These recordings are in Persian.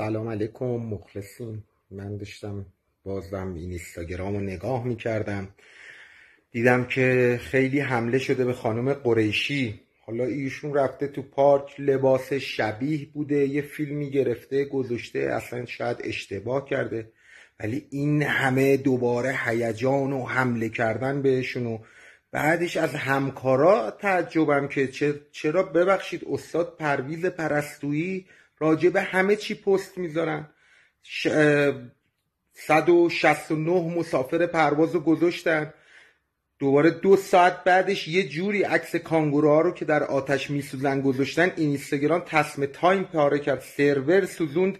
سلام علیکم مخلصین من داشتم بازم این اینستاگرام رو نگاه می‌کردم. دیدم که خیلی حمله شده به خانم قریشی. حالا ایشون رفته تو پارک لباس شبیه بوده یه فیلمی گرفته گذاشته اصلا شاید اشتباه کرده. ولی این همه دوباره هیجان و حمله کردن بهشون و بعدش از همکارا تعجبم که چرا ببخشید استاد پرویز پرستویی راجع به همه چی پست می‌ذارن. 169 مسافر پرواز رو گذاشتن. دوباره دو ساعت بعدش یه جوری عکس کانگوروها رو که در آتش میسوزن گذاشتن اینستاگرام تسمه تایم پاره کرد. سرور سوزوند.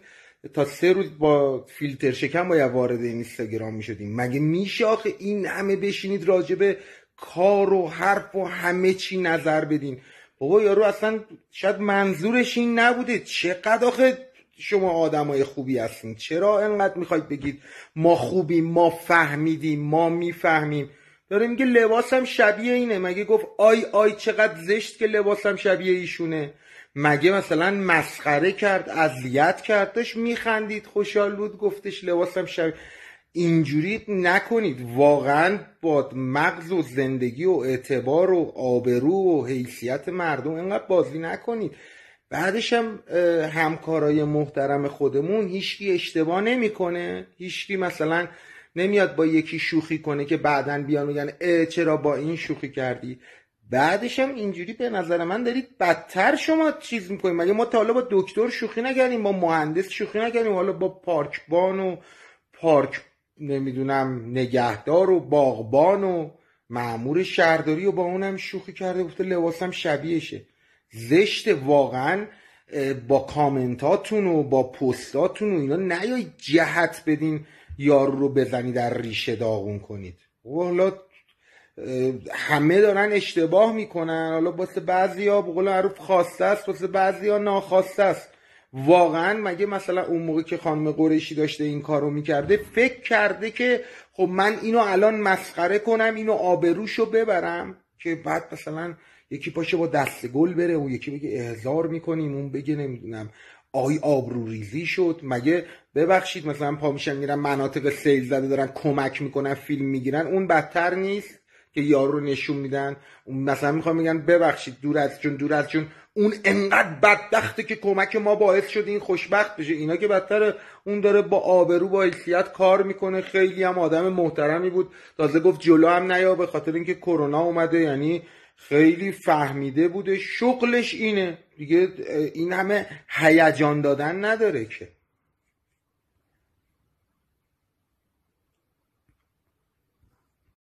تا سه روز با فیلتر شکن باید وارد اینستاگرام می‌شدیم. مگه میشه آخه این همه بشینید راجع به کار و حرف و همه چی نظر بدین؟ بابا یارو اصلا شاید منظورش این نبوده. چقدر آخه شما آدمای خوبی هستین. چرا انقدر می‌خواید بگید ما خوبیم ما فهمیدیم ما می‌فهمیم؟ داره میگه لباسم شبیه اینه. مگه گفت آی آی چقدر زشت که لباسم شبیه ایشونه. مگه مثلا مسخره کرد اذیت کرد؟ داشت میخندید خوشحال بود گفتش لباسم شبیه اینجوری نکنید. واقعا با مغز و زندگی و اعتبار و آبرو و حیثیت مردم اینقدر بازی نکنید. بعدش هم همکارای محترم خودمون هیچکی اشتباه نمی‌کنه. هیچکی مثلا نمیاد با یکی شوخی کنه که بعدا بیان میگن چرا با این شوخی کردی؟ بعدش هم اینجوری به نظر من دارید بدتر شما چیز می‌کنید. مگه ما تا حالا با دکتر شوخی نکردیم با مهندس شوخی نکردیم حالا با پارکبان و پارک نمی‌دونم نگهدار و باغبان و معمور شهرداری و با اونم شوخی کرده گفته لباسم شبیهشه. زشت واقعا با کامنتاتون و با پستاتون و اینا نیای جهت بدین یارو رو بزنی در ریشه داغون کنید. حالا همه دارن اشتباه می‌کنن. حالا واسه بعضی ها بقول معروف خواسته است واسه بعضی ها ناخواسته است. واقعا مگه مثلا اون موقع که خانم قریشی داشته این کارو می‌کرده فکر کرده که خب من اینو الان مسخره کنم اینو آبروشو ببرم؟ که بعد مثلا یکی پاشه با دست گل بره و یکی بگه احضار می‌کنیم اون بگه نمی‌دونم آی آبرو ریزی شد. مگه ببخشید مثلا پا میشن میرن مناطق سیل زده دارن کمک می‌کنن فیلم می‌گیرن. اون بدتر نیست که یارو نشون میدن. مثلا می‌خوام میگن ببخشید دور از جون دور از جون. اون انقدر بدبخته که کمک ما باعث شده این خوشبخت بشه. اینا که بدتر اون داره با آبرو با حیثیت کار می‌کنه. خیلی هم آدم محترمی بود. تازه گفت جلو هم نیا به خاطر اینکه کرونا اومده. یعنی خیلی فهمیده بوده. شغلش اینه. دیگه این همه هیجان دادن نداره که.